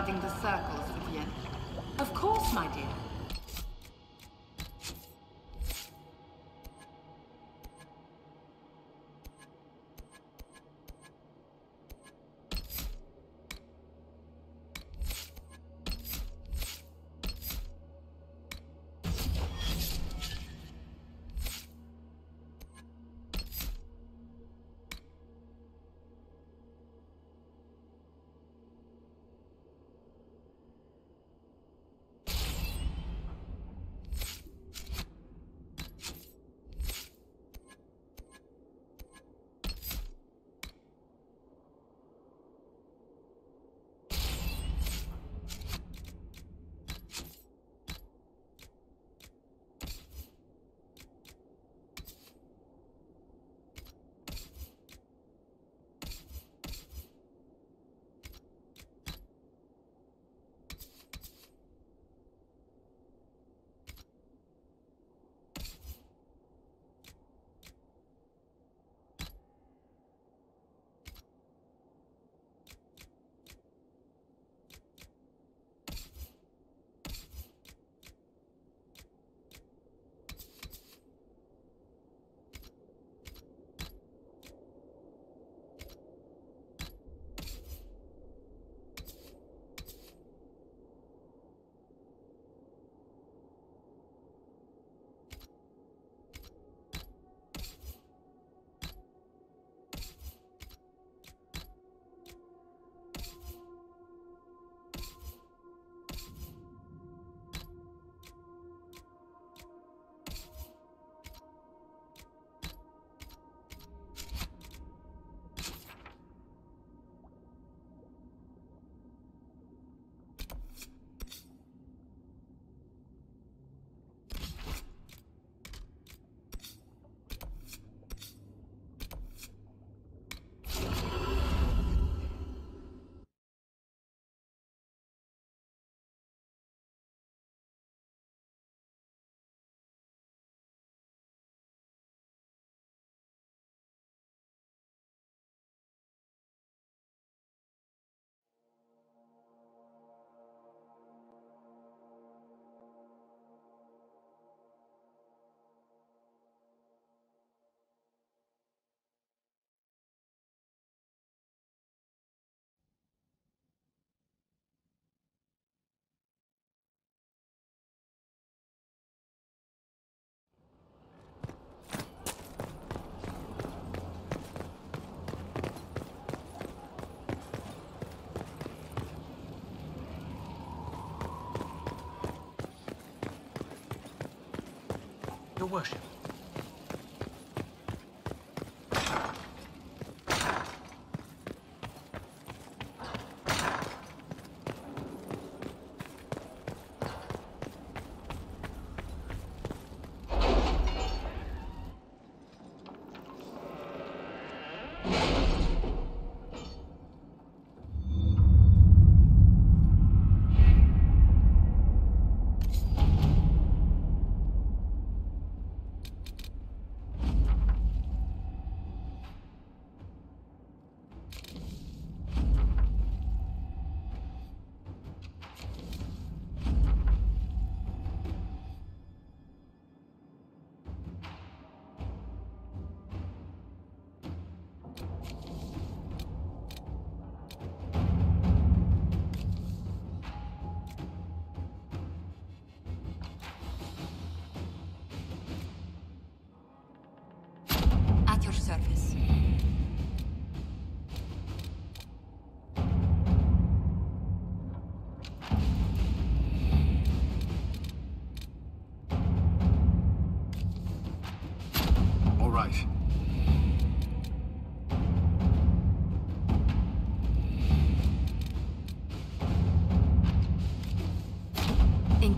return to Your worship.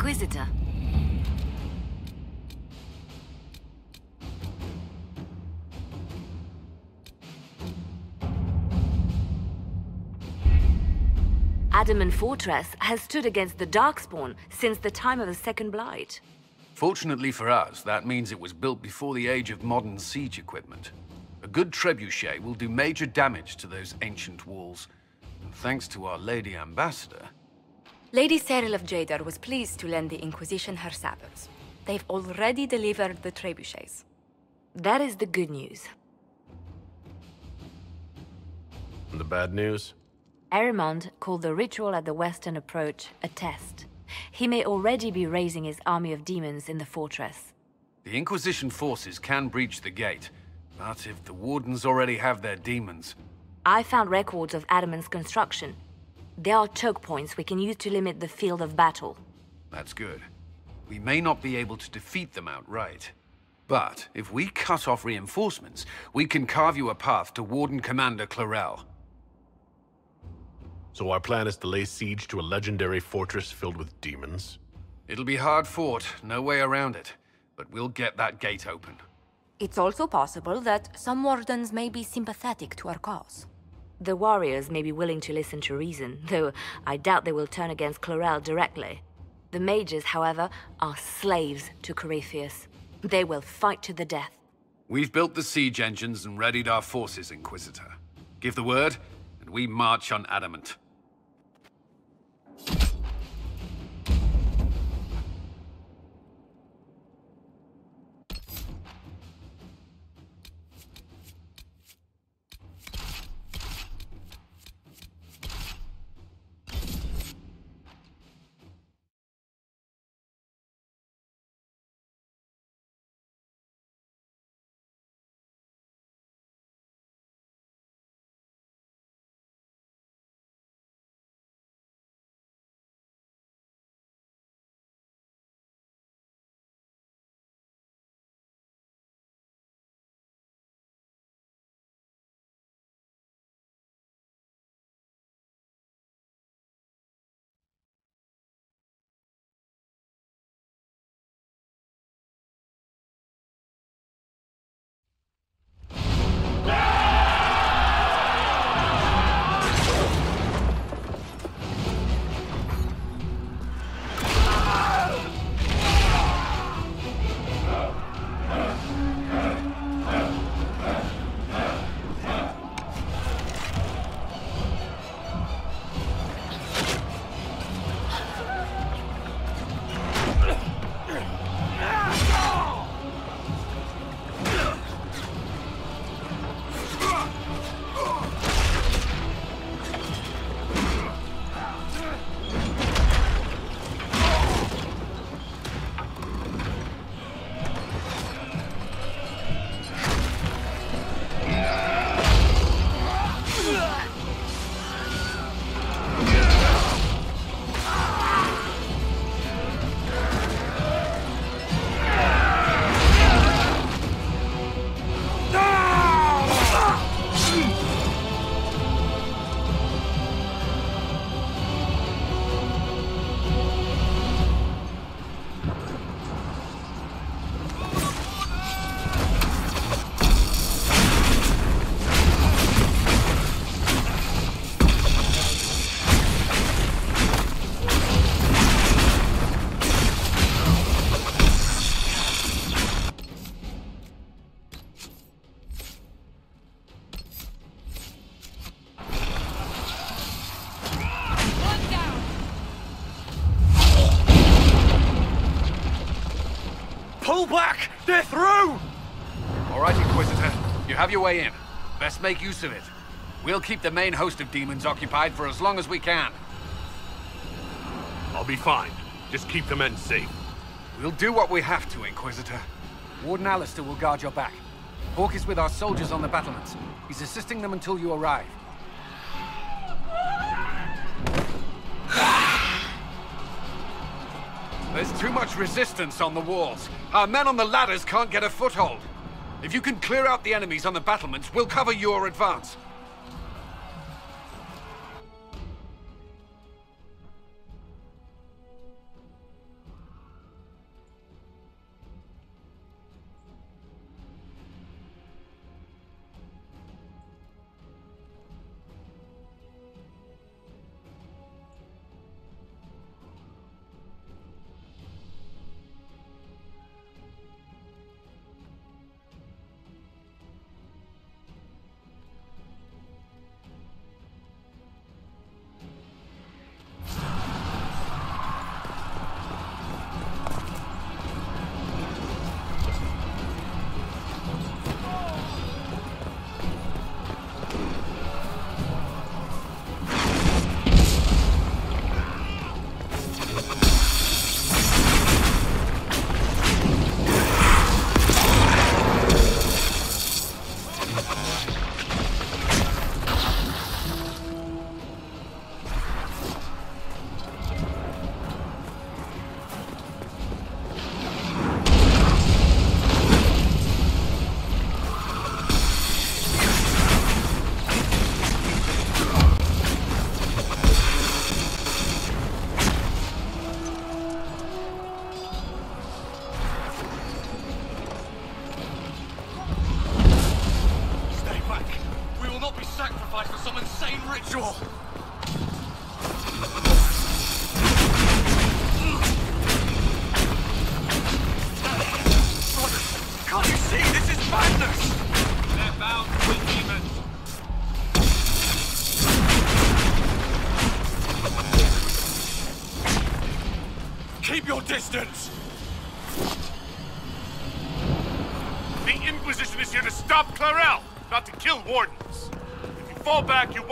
Inquisitor. Adamant Fortress has stood against the Darkspawn since the time of the Second Blight. Fortunately for us, that means it was built before the age of modern siege equipment. A good trebuchet will do major damage to those ancient walls. And thanks to our Lady Ambassador. Lady Seryl of Jader was pleased to lend the Inquisition her sabres. They've already delivered the trebuchets. That is the good news. And the bad news? Erimond called the ritual at the western approach a test. He may already be raising his army of demons in the fortress. The Inquisition forces can breach the gate, but if the Wardens already have their demons... I found records of Adamant's construction. There are choke points we can use to limit the field of battle. That's good. We may not be able to defeat them outright. But if we cut off reinforcements, we can carve you a path to Warden Commander Clarel. So our plan is to lay siege to a legendary fortress filled with demons? It'll be hard fought, no way around it. But we'll get that gate open. It's also possible that some wardens may be sympathetic to our cause. The warriors may be willing to listen to reason, though I doubt they will turn against Clarel directly. The mages, however, are slaves to Corypheus. They will fight to the death. We've built the siege engines and readied our forces, Inquisitor. Give the word, and we march on Adamant. Pull back! They're through! All right, Inquisitor. You have your way in. Best make use of it. We'll keep the main host of demons occupied for as long as we can. I'll be fine. Just keep the men safe. We'll do what we have to, Inquisitor. Warden Alistair will guard your back. Hawke is with our soldiers on the battlements. He's assisting them until you arrive. There's too much resistance on the walls. Our men on the ladders can't get a foothold. If you can clear out the enemies on the battlements, we'll cover your advance.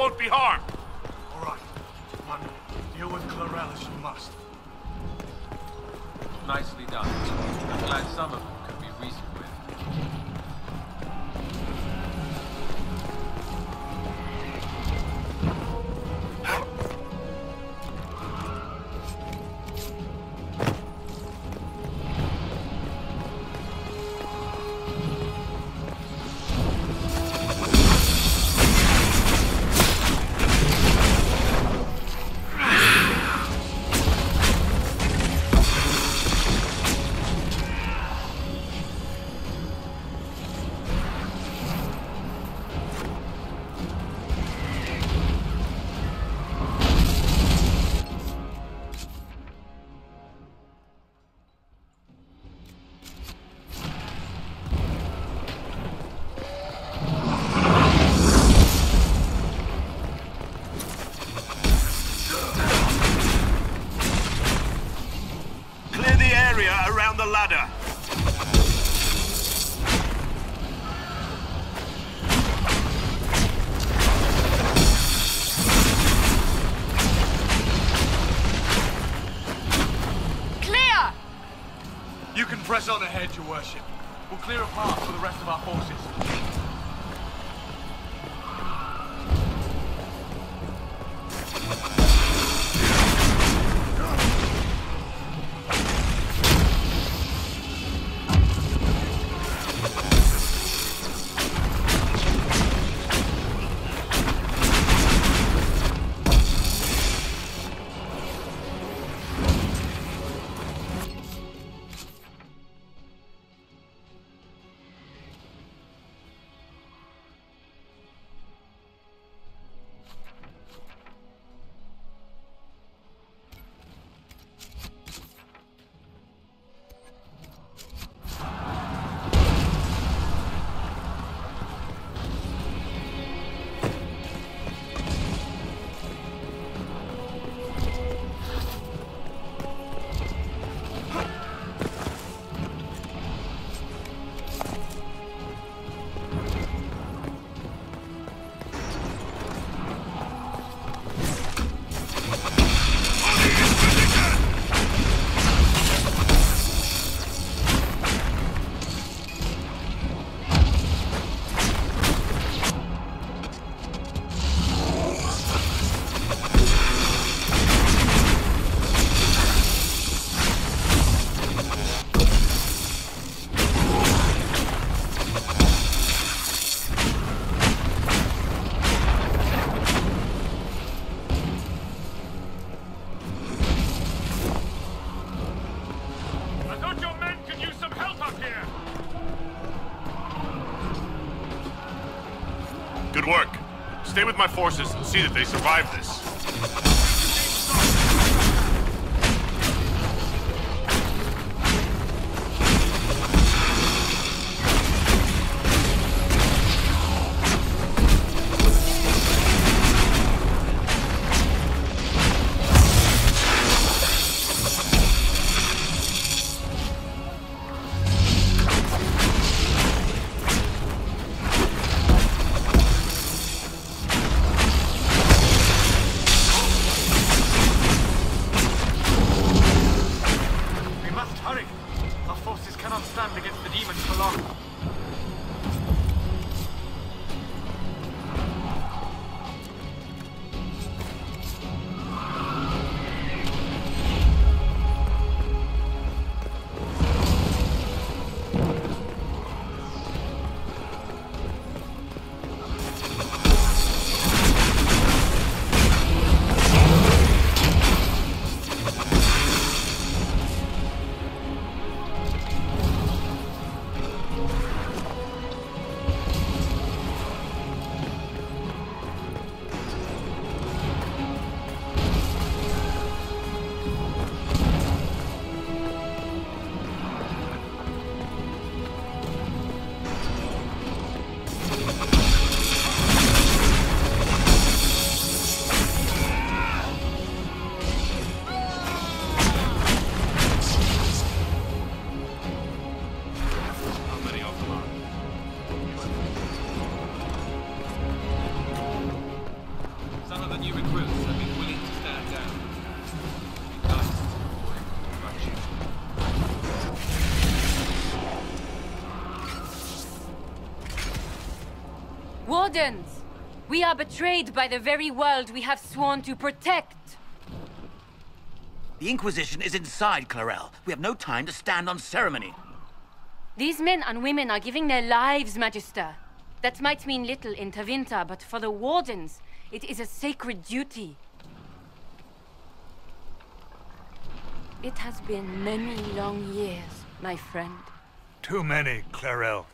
won't be hard. Press on ahead, your worship. We'll clear a path for the rest of our forces. Stay with my forces and see that they survive this. Wardens! We are betrayed by the very world we have sworn to protect. The Inquisition is inside Clarel. We have no time to stand on ceremony. These men and women are giving their lives, Magister. That might mean little in Tevinter, but for the Wardens, it is a sacred duty. It has been many long years, my friend. Too many, Clarel.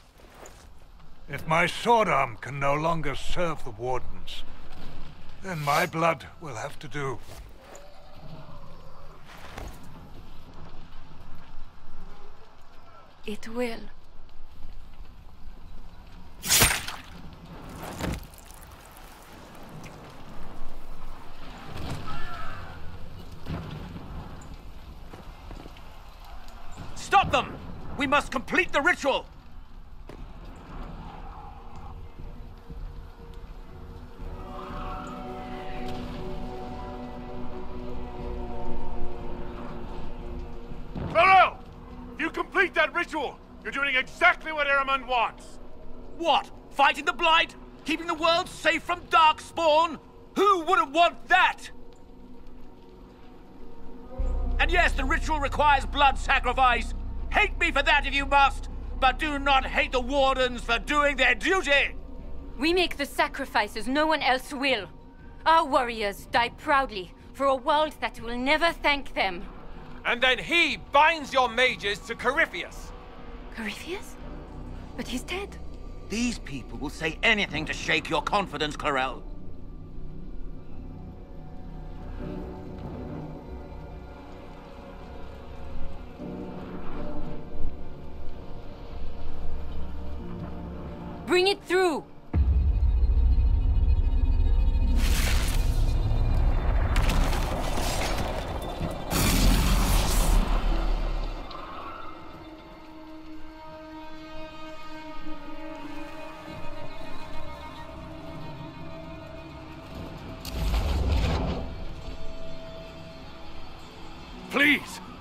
If my sword arm can no longer serve the Wardens, then my blood will have to do. It will. Stop them! We must complete the ritual! Exactly what Erimond wants. What? Fighting the Blight? Keeping the world safe from Darkspawn? Who wouldn't want that? And yes, the ritual requires blood sacrifice. Hate me for that if you must, but do not hate the Wardens for doing their duty! We make the sacrifices no one else will. Our warriors die proudly for a world that will never thank them. And then he binds your mages to Corypheus. Corypheus? But he's dead. These people will say anything to shake your confidence, Clarel. Bring it through!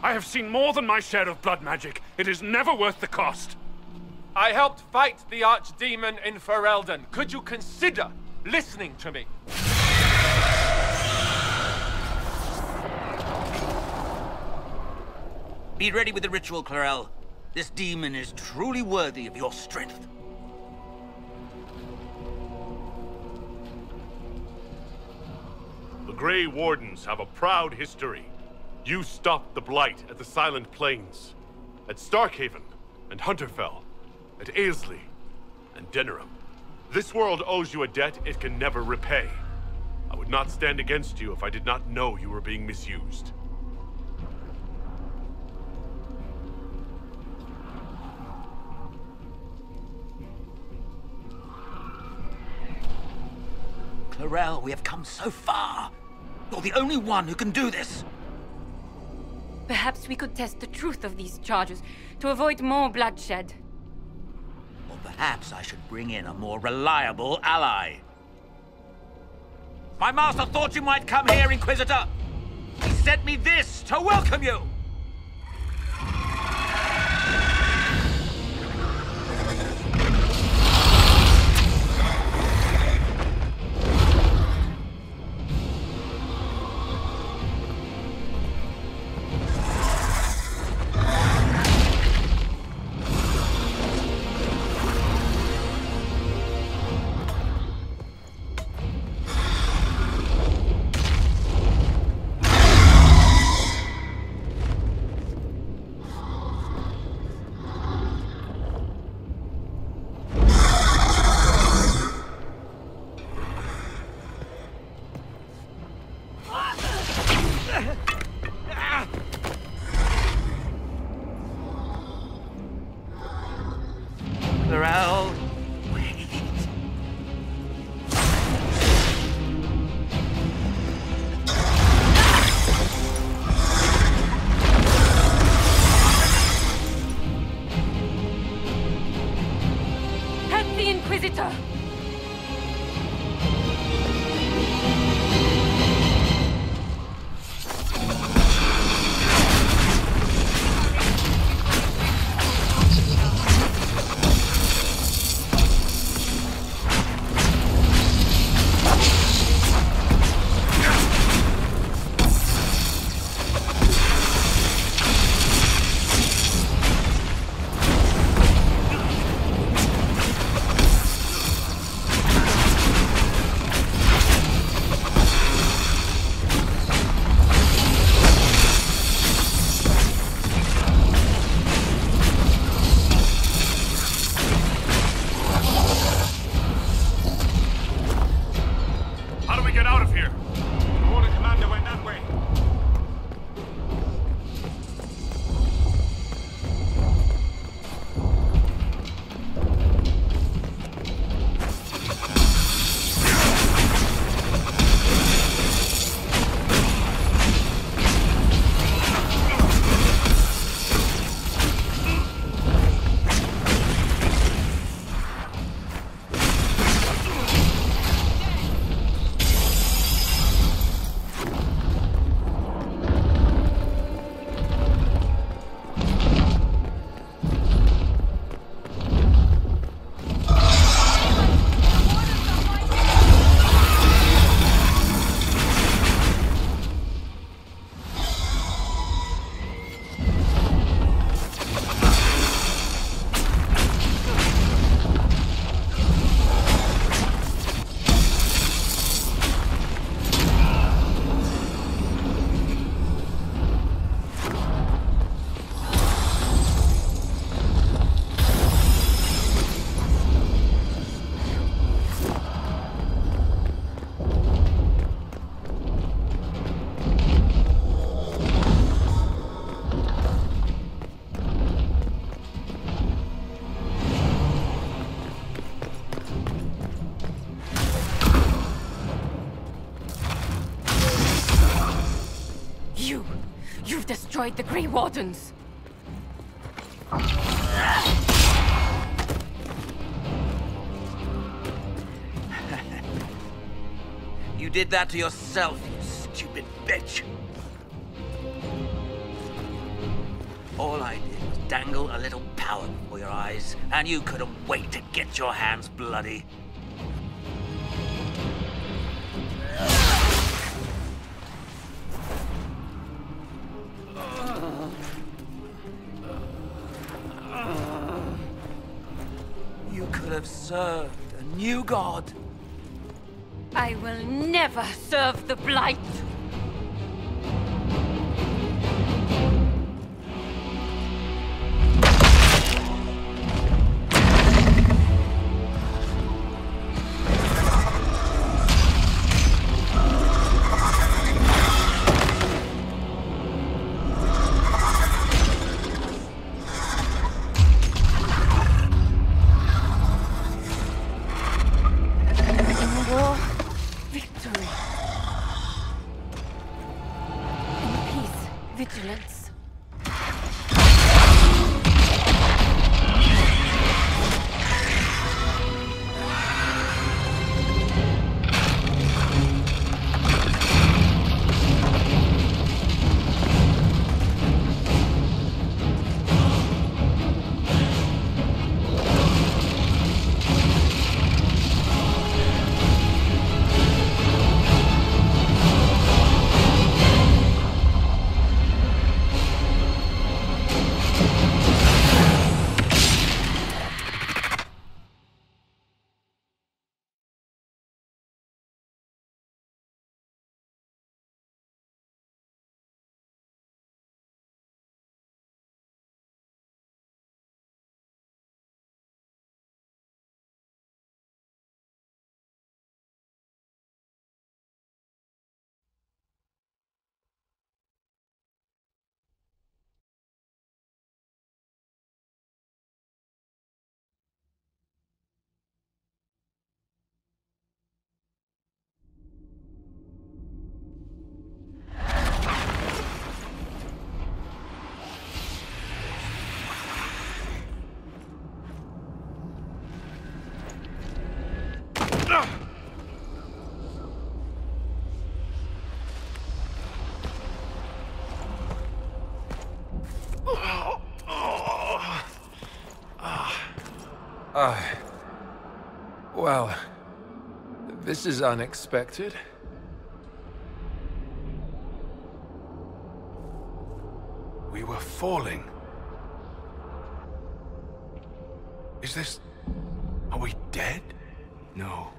I have seen more than my share of blood magic. It is never worth the cost. I helped fight the archdemon in Ferelden. Could you consider listening to me? Be ready with the ritual, Clarel. This demon is truly worthy of your strength. The Grey Wardens have a proud history. You stopped the Blight at the Silent Plains, at Starkhaven and Hunterfell, at Ayesleigh and Denerim. This world owes you a debt it can never repay. I would not stand against you if I did not know you were being misused. Clarel, we have come so far. You're the only one who can do this. Perhaps we could test the truth of these charges to avoid more bloodshed. Or perhaps I should bring in a more reliable ally. My master thought you might come here, Inquisitor. He sent me this to welcome you. Destroyed the Grey Wardens! You did that to yourself, you stupid bitch. All I did was dangle a little power before your eyes, and you couldn't wait to get your hands bloody. A new god. I will never serve the Blight! This is unexpected. We were falling. Is this... Are we dead? No.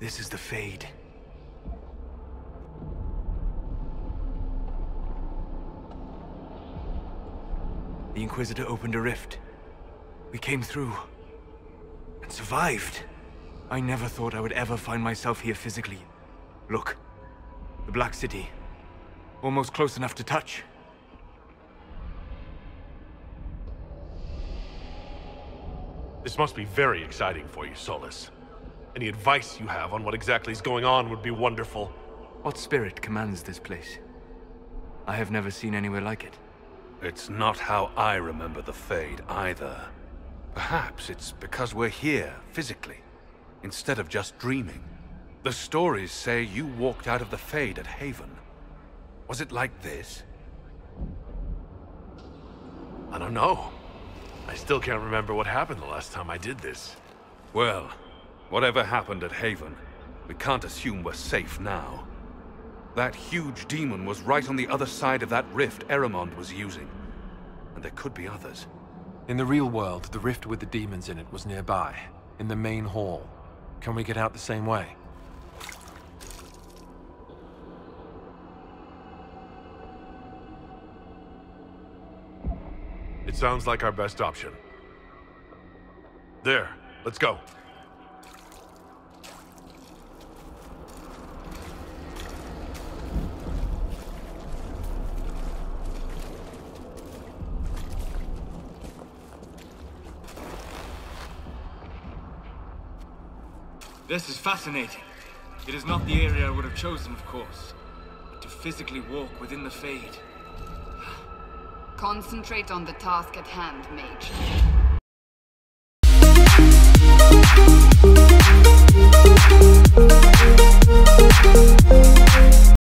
This is the Fade. The Inquisitor opened a rift. We came through. And survived. I never thought I would ever find myself here physically. Look. The Black City. Almost close enough to touch. This must be very exciting for you, Solas. Any advice you have on what exactly is going on would be wonderful. What spirit commands this place? I have never seen anywhere like it. It's not how I remember the Fade, either. Perhaps it's because we're here, physically, instead of just dreaming. The stories say you walked out of the Fade at Haven. Was it like this? I don't know. I still can't remember what happened the last time I did this. Well, whatever happened at Haven, we can't assume we're safe now. That huge demon was right on the other side of that rift Erimond was using. And there could be others. In the real world, the rift with the demons in it was nearby, in the main hall. Can we get out the same way? It sounds like our best option. There, let's go. This is fascinating. It is not the area I would have chosen, of course. But to physically walk within the Fade... Concentrate on the task at hand, Mage.